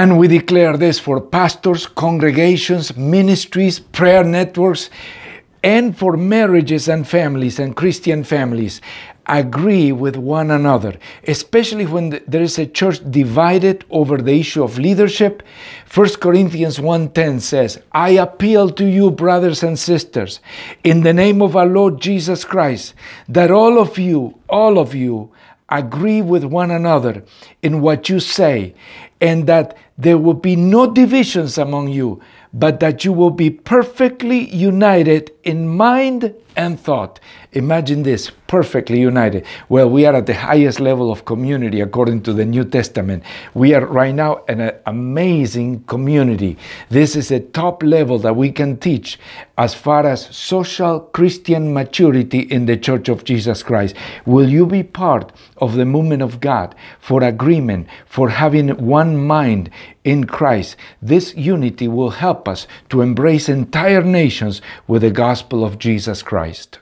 And we declare this for pastors, congregations, ministries, prayer networks, and for marriages and families and Christian families agree with one another, especially when there is a church divided over the issue of leadership. 1 Corinthians 1:10 says, "I appeal to you brothers and sisters in the name of our Lord Jesus Christ that all of you, all of you agree with one another in what you say and that there will be no divisions among you, but that you will be perfectly united in mind and thought. Imagine this perfectly united. Well, we are at the highest level of community according to the New Testament. We are right now an amazing community. This is a top level that we can teach as far as social Christian maturity in the Church of Jesus Christ. Will you be part of the movement of God for agreement, for having one mind in Christ? This unity will help us to embrace entire nations with the gospel of Jesus Christ.